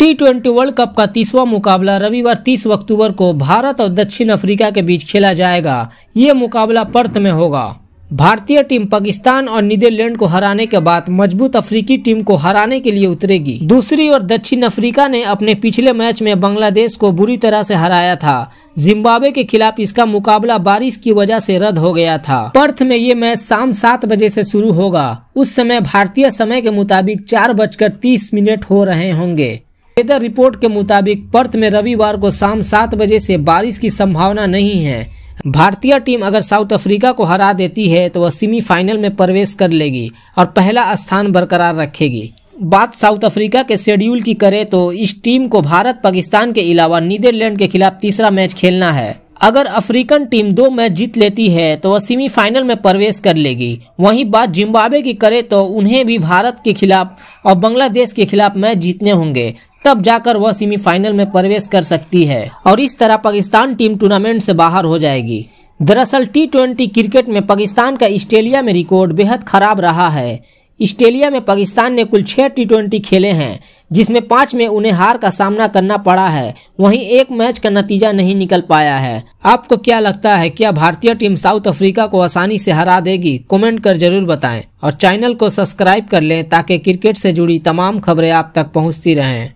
T twenty world cup का तीसवा मुकाबला रविवार 30 अक्टूबर को भारत और दक्षिण अफ्रीका के बीच खेला जाएगा। ये मुकाबला पर्थ में होगा। भारतीय टीम पाकिस्तान और नीदरलैंड को हराने के बाद मज़बूत अफ्रीकी टीम को हराने के लिए उतरेगी। दूसरी ओर दक्षिण अफ्रीका ने अपने पिछले मैच में बांग्लादेश को बुरी तरह से हराया था। जिम्बाब्वे के खिलाफ इसका मुकाबला बारिश की वजह से रद्द हो गया था। पर्थ में ये मैच शाम सात बजे से शुरू होगा। उस समय भारतीय समय के मुताबिक चार बजकर तीस मिनट हो रहे होंगे। वेदर रिपोर्ट के मुताबिक पर्थ में रविवार को शाम सात बजे से बारिश की संभावना नहीं है। भारतीय टीम अगर साउथ अफ्रीका को हरा देती है तो वह सेमीफाइनल में प्रवेश कर लेगी और पहला स्थान बरकरार रखेगी। बात साउथ अफ्रीका के शेड्यूल की करें तो इस टीम को भारत पाकिस्तान के अलावा नीदरलैंड के खिलाफ तीसरा मैच खेलना है। अगर अफ्रीकन टीम दो मैच जीत लेती है तो वह सेमीफाइनल में प्रवेश कर लेगी। वहीं बात जिम्बाब्वे की करे तो उन्हें भी भारत के खिलाफ और बांग्लादेश के खिलाफ मैच जीतने होंगे। तब जाकर वह सेमीफाइनल में प्रवेश कर सकती है और इस तरह पाकिस्तान टीम टूर्नामेंट से बाहर हो जाएगी। दरअसल टी ट्वेंटी क्रिकेट में पाकिस्तान का ऑस्ट्रेलिया में रिकॉर्ड बेहद खराब रहा है। ऑस्ट्रेलिया में पाकिस्तान ने कुल छह टी ट्वेंटी खेले हैं, जिसमें पाँच में उन्हें हार का सामना करना पड़ा है। वहीं एक मैच का नतीजा नहीं निकल पाया है। आपको क्या लगता है, क्या भारतीय टीम साउथ अफ्रीका को आसानी से हरा देगी? कमेंट कर ज़रूर बताएँ और चैनल को सब्सक्राइब कर लें ताकि क्रिकेट से जुड़ी तमाम खबरें आप तक पहुँचती रहें।